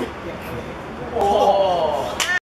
Yeah.